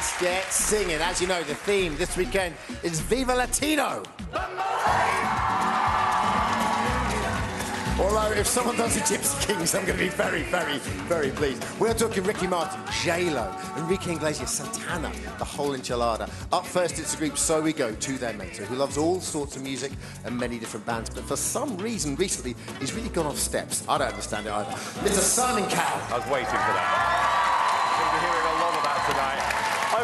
Let's get singing. As you know, the theme this weekend is Viva Latino. Although, if someone does the Gypsy Kings, I'm going to be very, very, very pleased. We're talking Ricky Martin, J-Lo, Enrique Iglesias, Santana, the whole enchilada. Up first, it's the group So We Go, to their mentor, who loves all sorts of music and many different bands. But for some reason, recently, he's really gone off steps. I don't understand it either. Mr. Simon Cowell. I was waiting for that. We'll be hearing a lot of that tonight.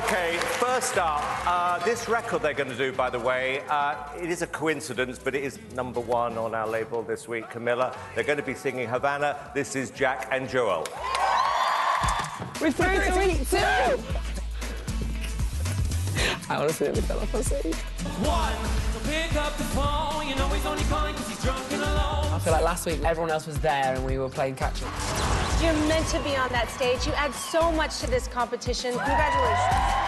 Okay, first up, uh, this record they're going to do, by the way, uh, it is a coincidence, but it is number one on our label this week, Camila. They're going to be singing Havana. This is Jack and Joel. With three, three, two. I honestly nearly fell off my seat. One, so pick up the phone. You know he's only calling because he's drunk and alone. I feel like last week everyone else was there and we were playing catch up. You're meant to be on that stage. You add so much to this competition. Congratulations.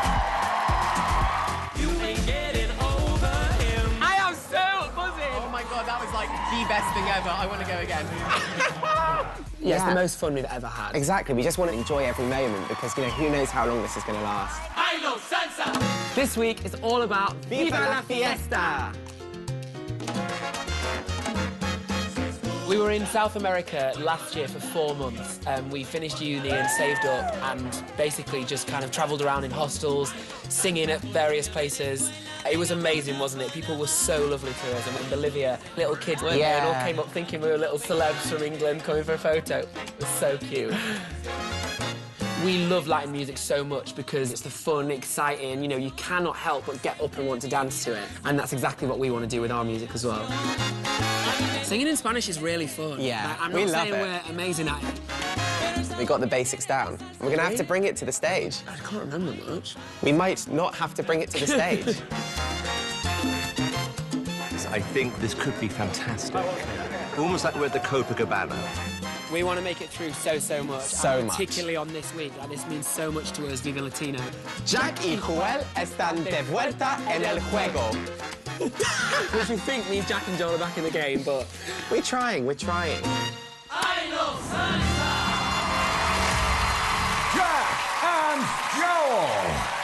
Like the best thing ever. I want to go again. yeah, it's the most fun we've ever had. Exactly. We just want to enjoy every moment because, you know, who knows how long this is going to last. I know salsa. This week is all about Viva la Fiesta! We were in South America last year for four months. Um, we finished uni and saved up and basically just kind of travelled around in hostels, singing at various places. It was amazing, wasn't it? People were so lovely to us. And in Bolivia, little kids weren't there, and all came up thinking we were little celebs from England coming for a photo. It was so cute. We love Latin music so much because it's the fun, exciting, you know, you cannot help but get up and want to dance to it. And that's exactly what we want to do with our music as well. Singing in Spanish is really fun. Yeah, Like, I'm we not love saying it. we're amazing at it. We got the basics down. We're going to have to bring it to the stage. I can't remember much. We might not have to bring it to the stage. I think this could be fantastic. Almost like we're at the Copacabana. We want to make it through so, so much. So and much. Particularly on this week. Like, this means so much to us, Viva Latino. Jack y Joel están de vuelta en el juego. Which we think means Jack and Joel are back in the game, but We're trying, we're trying. I. Jack and Joel.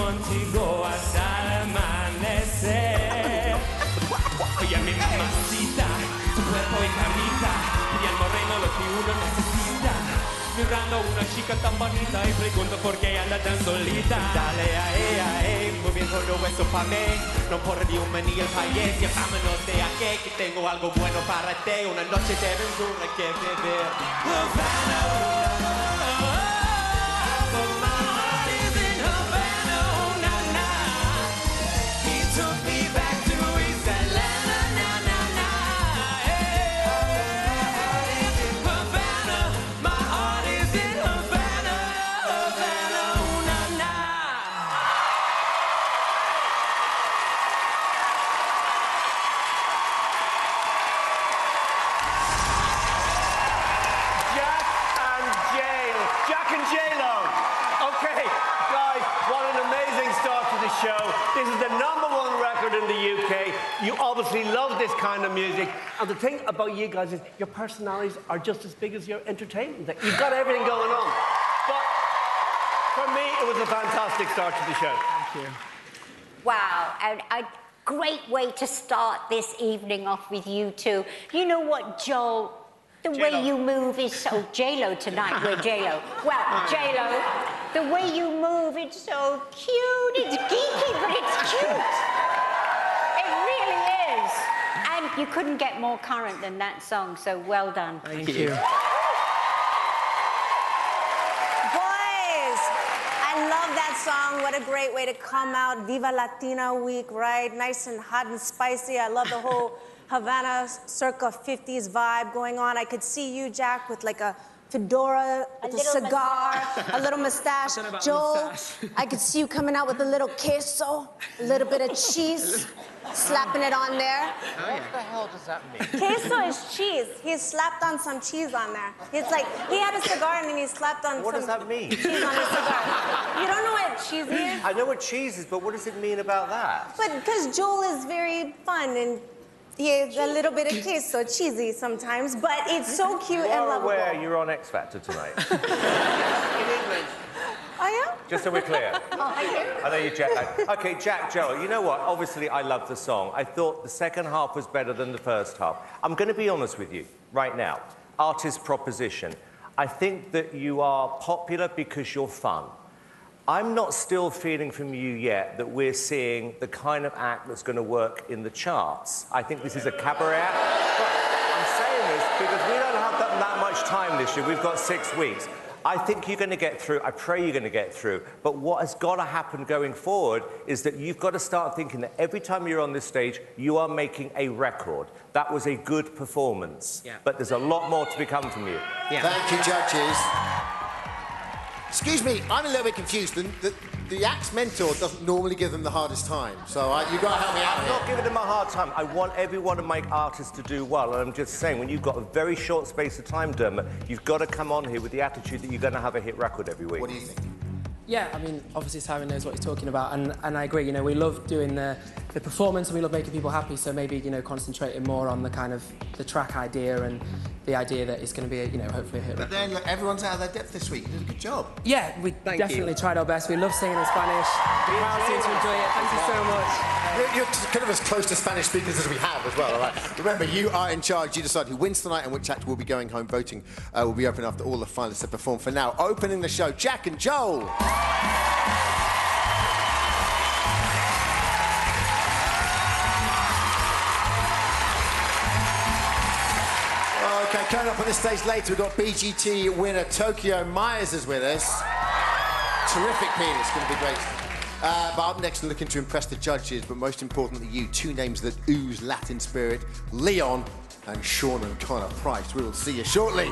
Contigo hasta el amanecer. Oye, mi mamacita, tu cuerpo y carita, y el moreno lo que uno necesita. Mirando a una chica tan bonita y pregunto por qué anda tan solita. Dale a ella, eh, moviendo los huesos pa' mí. No por Dios ni el país, y vámonos de aquí, que tengo algo bueno para ti. Una noche de aventura que beber. Havana, UK. You obviously love this kind of music. And the thing about you guys is your personalities are just as big as your entertainment. You've got everything going on. But for me, it was a fantastic start to the show. Thank you. Wow, and a great way to start this evening off with you two. You know what, Joel? The way J-Lo. you move is so J-Lo tonight. We're J-Lo. Well, J-Lo, the way you move, it's so cute. It's geeky, but it's cute. It really is. And you couldn't get more current than that song, so well done. Thank you. Boys, I love that song. What a great way to come out. Viva Latina Week, right? Nice and hot and spicy. I love the whole Havana circa 50s vibe going on. I could see you, Jack, with like a fedora, with a, little cigar, a little mustache. Joel, mustache. I could see you coming out with a little queso, a little bit of cheese, slapping it on there. What the hell does that mean? Queso is cheese. He slapped on some cheese on there. It's like he had a cigar and then he slapped on What some does that mean? cheese on his cigar. You don't know what cheese is? I know what cheese is, but what does it mean about that? But because Joel is very fun and he has a little bit of queso, cheesy sometimes, but it's so cute You and are lovable. aware you're on X Factor tonight. I Just so we're clear. I know you jet lagged. Okay, Jack, Joel, you know what? Obviously, I love the song. I thought the second half was better than the first half. I'm going to be honest with you right now. Artist proposition. I think that you are popular because you're fun. I'm not still feeling from you yet that we're seeing the kind of act that's going to work in the charts. I think this is a cabaret act. I'm saying this because we don't have that, that much time this year. We've got six weeks. I think you're going to get through. I pray you're going to get through. But what has got to happen going forward is that you've got to start thinking that every time you're on this stage, you are making a record. That was a good performance. Yeah. But there's a lot more to become from you. Yeah. Thank you, judges. Excuse me, I'm a little bit confused. The, the, the act's mentor doesn't normally give them the hardest time, so uh, you've got to help me out I'm here. not giving them a hard time. I want every one of my artists to do well. And I'm just saying, when you've got a very short space of time, Dermot, you've got to come on here with the attitude that you're going to have a hit record every week. What do you think? Yeah, I mean, obviously Simon knows what he's talking about, and, and I agree. You know, we love doing the, the performance and we love making people happy. So maybe you know, concentrating more on the kind of the track idea and the idea that it's going to be, a, you know, hopefully a hit. But record. then, look, everyone's out of their depth this week. You did a good job. Yeah, we definitely tried our best. We love singing in Spanish. The crowd seems to enjoy it. Thank you so much. You're, you're kind of as close to Spanish speakers as we have as well, all right? Remember, you are in charge. You decide who wins tonight and which act will be going home. Voting uh, will be open after all the finalists have performed. For now, opening the show, Jack and Joel. Okay, coming up on this stage later, we've got BGT winner Tokio Myers is with us. Terrific penis, going to be great. Uh, but up next, looking to impress the judges, but most importantly, you. Two names that ooze Latin spirit Leon and Sean and Conor Price. We will see you shortly.